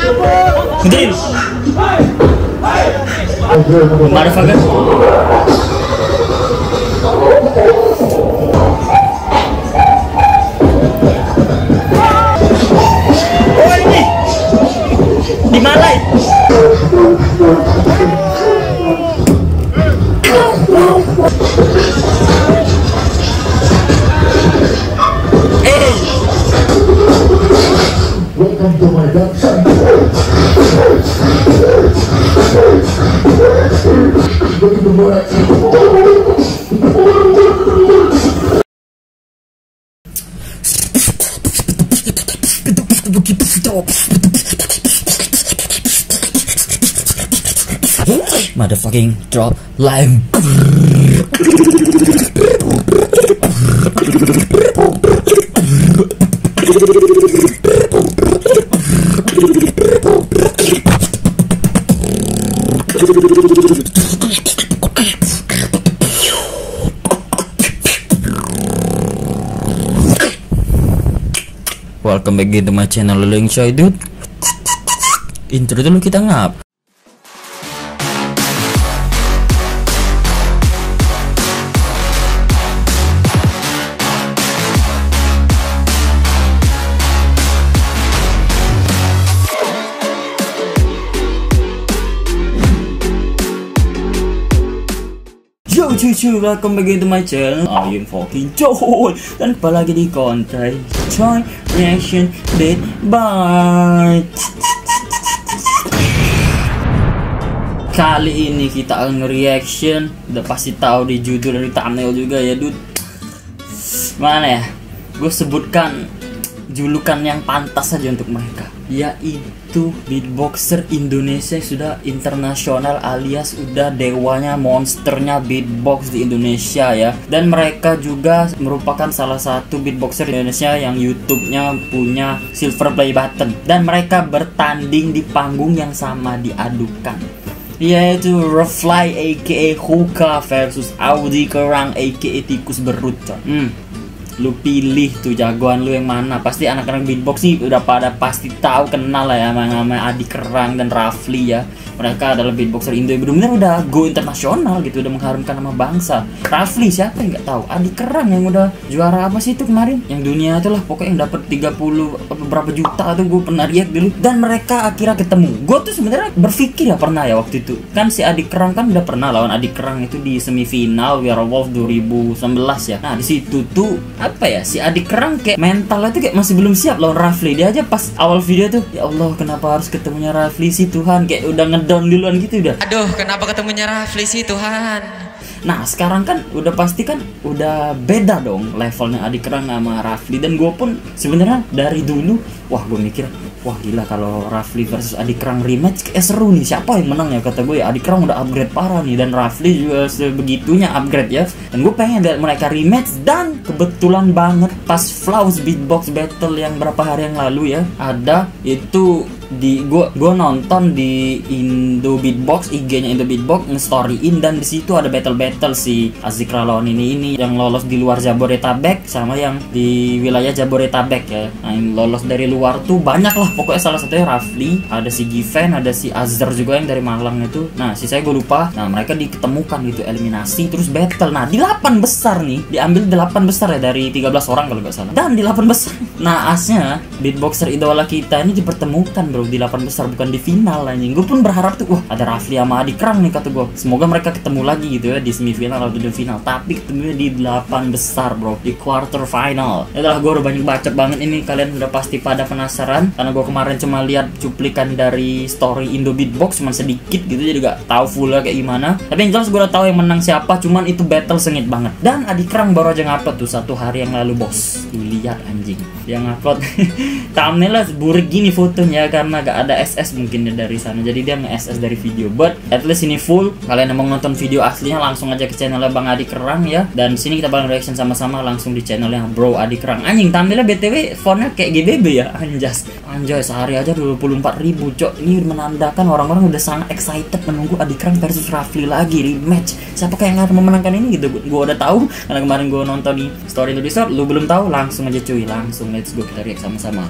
Drill. Motherfucker. Oh ini. Di Malai. Welcome to my dark side. Look at the more motherfucking drop live. Welcome back my channel. Leleng Shoy dude. Intro dulu kita ngap Yo cucu, welcome back to my channel. I am fucking Joel Dan kembali lagi di konten Joy Reaction Bit Bye Kali ini kita akan nge-reaction. Udah pasti tahu di judul dari thumbnail juga ya dude Mana ya? Gue sebutkan julukan yang pantas saja untuk mereka yaitu beatboxer Indonesia yang sudah internasional alias udah dewanya monsternya beatbox di Indonesia ya. Dan mereka juga merupakan salah satu beatboxer di Indonesia yang YouTube-nya punya silver play button. Dan mereka bertanding di panggung yang sama diadukan yaitu Refly aka Huka versus Audi Kerang aka Tikus Berut. Hmm lu pilih tuh jagoan lu yang mana. Pasti anak-anak beatbox nih udah pada pasti tahu kenal lah ya sama, sama Adi Kerang dan Rafli ya. Mereka adalah beatboxer Indo yang benar-benar udah go internasional gitu udah mengharumkan nama bangsa. Rafli siapa yang nggak tahu? Adi Kerang yang udah juara apa sih itu kemarin? Yang dunia itu lah pokoknya yang dapat 30 apa berapa juta tuh gue pernah lihat dulu. Dan mereka akhirnya ketemu. Gue tuh sebenarnya berpikir ya pernah ya waktu itu. Kan si Adi Kerang kan udah pernah lawan Adi Kerang itu di semifinal Werewolf 2019 ya. Nah di situ tuh apa ya si adik kerang kayak mentalnya tuh kayak masih belum siap lawan Rafli. Dia aja pas awal video tuh ya Allah kenapa harus ketemunya Rafli sih Tuhan? Kayak udah ngedown duluan gitu udah. Aduh, kenapa ketemunya Rafli sih Tuhan? Nah sekarang kan udah pasti kan udah beda dong levelnya adik kerang sama Rafli. Dan gue pun sebenarnya dari dulu wah gue mikir wah gila kalau Rafli versus adik kerang rematch kayak seru nih. Siapa yang menang ya? Kata gue ya adik kerang udah upgrade parah nih. Dan Rafli juga sebegitunya upgrade ya. Dan gue pengen lihat mereka rematch dan kebetulan banget pas Flaws beatbox battle yang berapa hari yang lalu ya ada itu di gua gua nonton di Indo Beatbox IG-nya Indo Beatbox nge-storyin dan di situ ada battle-battle si Azikra lawan ini ini yang lolos di luar Jabodetabek sama yang di wilayah Jabodetabek ya. Nah, yang lolos dari luar tuh banyak lah pokoknya salah satunya Rafli, ada si Given, ada si Azhar juga yang dari Malang itu. Nah, si saya gue lupa. Nah, mereka diketemukan gitu eliminasi terus battle. Nah, di 8 besar nih, diambil 8 besar ya dari 13 orang kalau nggak salah. Dan di 8 besar. Nah, asnya beatboxer idola kita ini dipertemukan di 8 besar bukan di final anjing. Gue pun berharap tuh wah ada Rafli sama Adi Krang nih kata gue semoga mereka ketemu lagi gitu ya di semifinal atau di final. Tapi ketemunya di 8 besar bro di quarter final. Itulah gue udah banyak bacot banget ini. Kalian udah pasti pada penasaran. Karena gue kemarin cuma lihat cuplikan dari story Indo Beatbox cuma sedikit gitu jadi gak tahu fullnya kayak gimana. Tapi yang jelas gue udah tahu yang menang siapa cuman itu battle sengit banget. Dan Adi Krang baru aja ngupload tuh satu hari yang lalu bos. Lihat anjing. Dia ngupload. Thumbnailnya burik gini fotonya karena gak ada SS mungkin dari sana. Jadi dia nge-SS dari video. But at least ini full. Kalian yang mau nonton video aslinya langsung aja ke channelnya Bang Adi Kerang ya. Dan sini kita bakal reaction sama-sama langsung di channelnya Bro Adi Kerang anjing thumbnailnya BTW fontnya kayak GBB ya? Anjas. Anjay sehari aja 24 ribu cok. Ini menandakan orang-orang udah sangat excited menunggu Adi Kerang versus Rafli lagi. Rematch. Siapa yang akan memenangkan ini gitu? Gue udah tahu. Karena kemarin gue nonton di story Indonesia lu belum tahu? Langsung aja cuy. Langsung let's go. Kita react sama-sama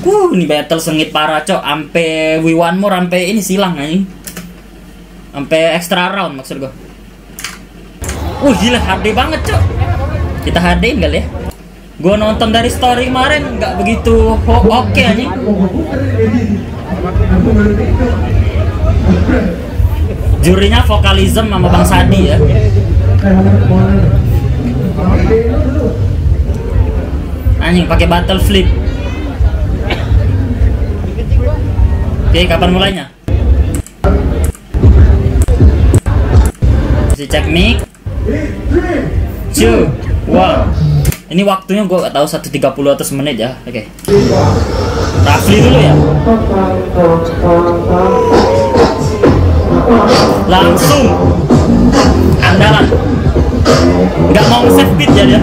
Uh, ini battle sengit parah, Cok. Ampe we one more ampe ini silang anjing. Ampe extra round maksud gua. Uh, gila HD banget, Cok. Kita HD kali ya. Gua nonton dari story kemarin nggak begitu oke anjing. Jurinya vokalism sama Bang Sadi ya. Anjing pakai battle flip. Oke, kapan mulainya? Masih cek mic. Two, one. Ini waktunya gue gak tahu 1.30 atau semenit ya. Oke. Rafli dulu ya. Langsung. Andalan. Gak mau save beat ya dia.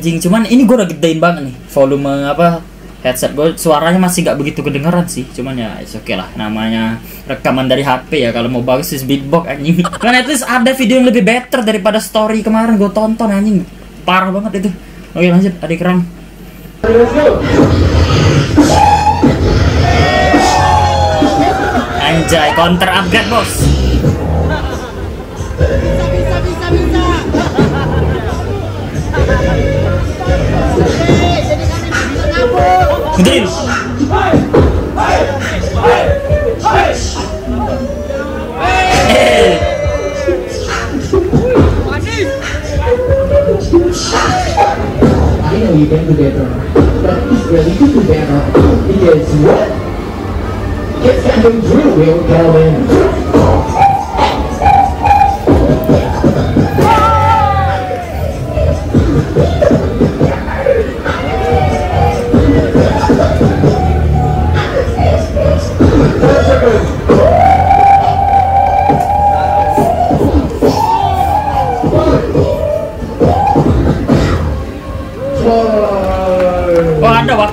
anjing, cuman ini gue udah gedein banget nih volume apa headset gue suaranya masih gak begitu kedengeran sih cuman ya oke okay lah. Namanya rekaman dari HP ya kalau mau bagus is beatbox anjing. Kan at least ada video yang lebih better daripada story kemarin gue tonton anjing. Parah banget itu. Oke lanjut adik kerang anjay counter upgrade bos. Gedein Continue. I know you can do better, but it's really good to better because what? Get something real, Calvin.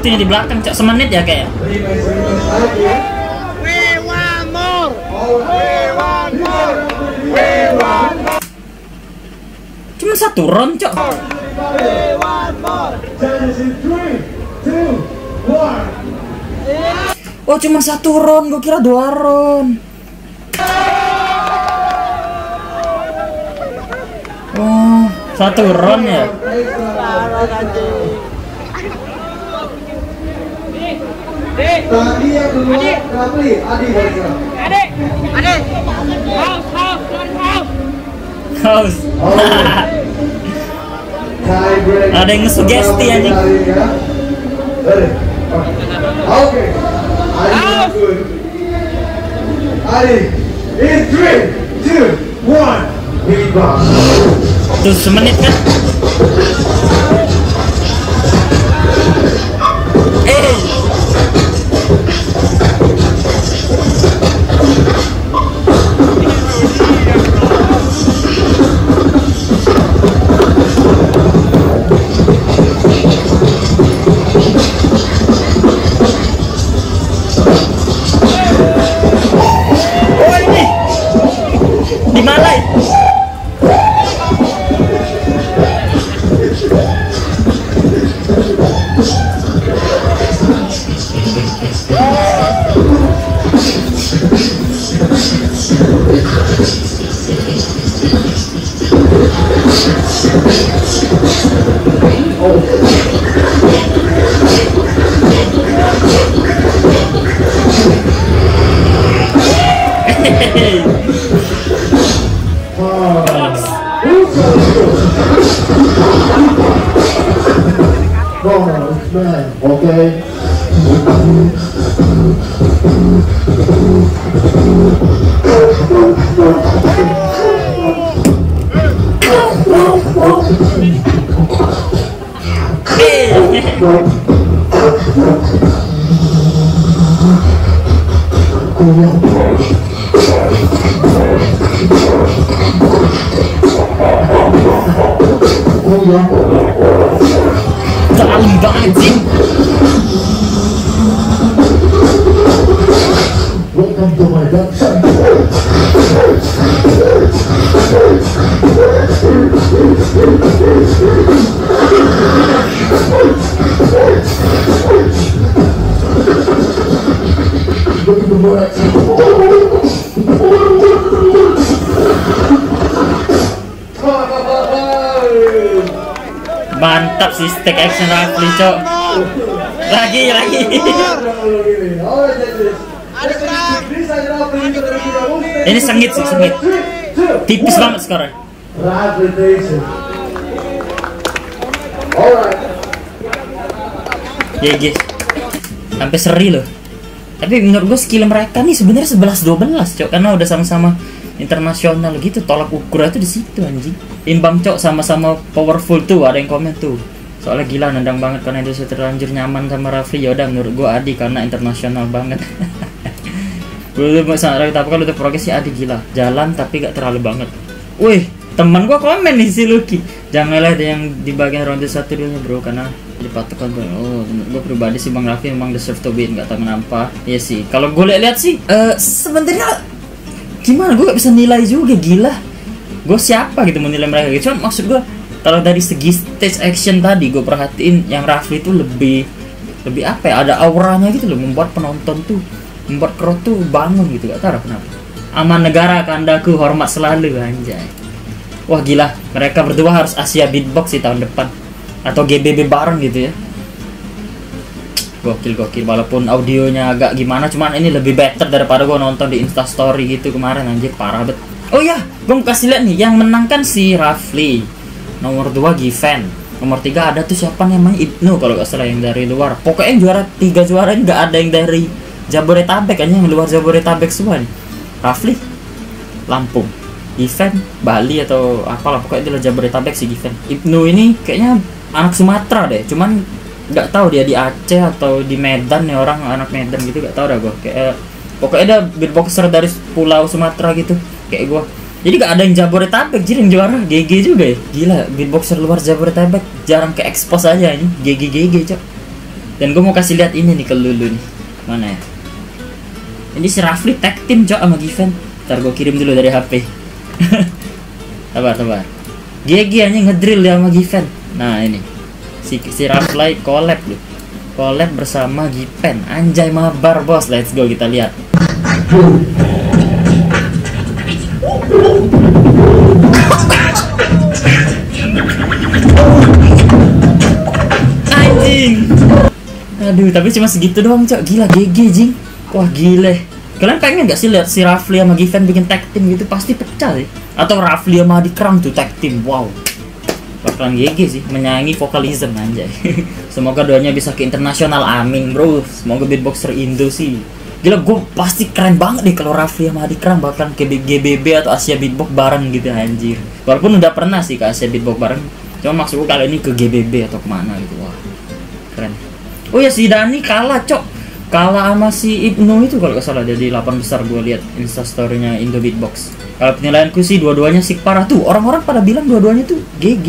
Waktunya di belakang cok semenit ya kayak. Cuma satu round cok. Oh cuma satu round, gue kira dua round. Oh satu round ya Tadi yang kedua, Rafli, Adi dari sana. Haus Tiebreak. Ada yang sugesti, anjing. Ya. Oke. Adi. Adi, in three, two, one, rebound. Tuh semenit kan Eh Oh ya, Dalam banget sih. welcome Mantap sih stick action Rafli, Cok. Lagi, lagi. Ini sengit sih, sengit. Tipis banget sekarang. Ya, guys. Sampai seri loh. Tapi menurut gue skill mereka nih sebenarnya 11 12, Cok, karena udah sama-sama internasional gitu. Tolak ukur itu di situ anjing. Imbang, Cok, sama-sama powerful tuh, ada yang komen tuh. Soalnya gila nendang banget karena itu terlanjur nyaman sama Rafli. Ya udah menurut gue Adi karena internasional banget. Udah sangat tapi kalau udah progres sih Adi gila. Jalan tapi gak terlalu banget. Wih, teman gua komen nih si Lucky. Janganlah ada yang di bagian ronde satu dulu bro karena dipatokan tuh. Oh, gue pribadi sih Bang Raffi memang deserve to win, gak tahu kenapa. Iya sih. Kalau gue lihat sih, eh sebenarnya gimana gue gak bisa nilai juga gila. Gue siapa gitu menilai mereka gitu. Cuman maksud gue kalau dari segi stage action tadi gue perhatiin yang Rafli itu lebih lebih apa ya ada auranya gitu loh membuat penonton tuh membuat crowd tuh bangun gitu gak tahu kenapa aman negara kandaku hormat selalu anjay wah gila. Mereka berdua harus Asia Beatbox di tahun depan. Atau GBB bareng gitu ya. Gokil gokil. Walaupun audionya agak gimana cuman ini lebih better daripada gua nonton di instastory gitu kemarin anjir. Parah bet. Oh ya gua mau kasih lihat nih yang menang kan si Rafli. Nomor 2 Given. Nomor 3 ada tuh siapa namanya? Ibnu kalau gak salah yang dari luar. Pokoknya yang juara tiga juara ini nggak ada yang dari Jabodetabek kan yang luar Jabodetabek semua nih. Rafli? Lampung Given Bali atau apalah pokoknya dia Jabodetabek si Given Ibnu ini kayaknya anak Sumatera deh cuman nggak tahu dia di Aceh atau di Medan nih orang anak Medan gitu nggak tahu dah gue kayak pokoknya dia beatboxer dari pulau Sumatera gitu kayak gue jadi gak ada yang Jabodetabek jadi yang juara GG juga ya. Gila beatboxer luar Jabodetabek jarang ke expose aja ini GG GG cok. Dan gue mau kasih lihat ini nih ke Lulu nih mana ya. Ini si Rafli tag team cok sama Given. Ntar gue kirim dulu dari HP sabar sabar. GG aja ngedrill dia sama Given. Nah ini. Si si Rafli collab loh. Collab bersama Given. Anjay mabar bos. Let's go kita lihat. Anjing. Aduh tapi cuma segitu doang cok. Gila GG jing. Wah gile kalian pengen gak sih lihat si Rafli sama Given bikin tag team gitu? Pasti pecah sih. Atau Rafli sama Adi Krang tuh tag team. Wow. Bakalan GG sih menyayangi vokalism anjay. Semoga doanya bisa ke internasional amin bro. Semoga beatboxer Indo sih. Gila gue pasti keren banget nih kalau Rafli sama Adi Krang bakalan ke GBB atau Asia Beatbox bareng gitu anjir. Walaupun udah pernah sih ke Asia Beatbox bareng cuma maksud gue kali ini ke GBB atau ke mana gitu wah. Keren. Oh ya si Dani kalah cok kalah sama si Ibnu itu kalau nggak salah dia di 8 besar gue lihat instastorynya Indo Beatbox. Kalau penilaianku sih dua-duanya sih parah tuh. Orang-orang pada bilang dua-duanya tuh GG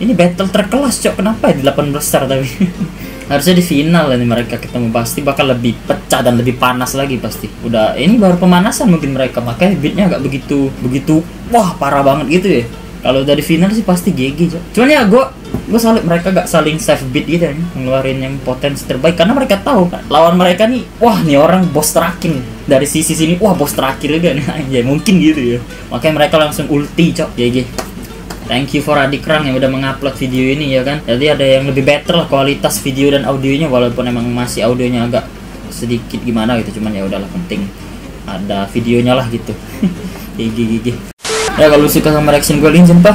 ini battle terkelas cok. Kenapa ya di 8 besar tapi? Harusnya di final ini mereka ketemu. Pasti bakal lebih pecah dan lebih panas lagi pasti. Udah ini baru pemanasan mungkin mereka. Makanya beatnya agak begitu begitu wah parah banget gitu ya kalau udah di final sih pasti GG cuman ya gue gue salut mereka gak saling save beat gitu ya ngeluarin yang potensi terbaik. Karena mereka tahu kan lawan mereka nih wah nih orang bos terakhir dari sisi sini wah bos terakhir juga nih. Ya mungkin gitu ya. Makanya mereka langsung ulti cok GG Thank you for Adikrang yang udah mengupload video ini ya kan. Jadi ada yang lebih better lah kualitas video dan audionya walaupun emang masih audionya agak sedikit gimana gitu. Cuman ya udahlah penting ada videonya lah gitu. Gigi gigi. Ya kalau suka sama reaction gue link jumpa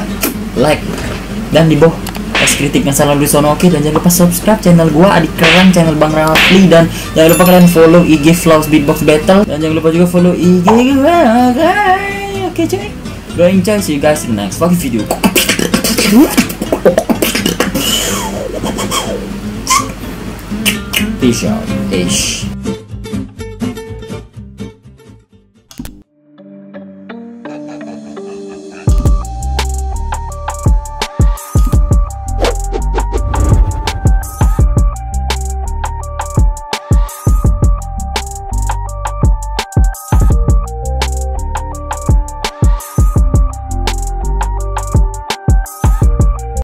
like dan di bawah es kritiknya selalu sono oke? Dan jangan lupa subscribe channel gua adik keren channel bang Rafli dan jangan lupa kalian follow IG Flows Beatbox Battle dan jangan lupa juga follow IG gua oke cuy. Gue enjoy see you guys in next fucking video. Peace out ish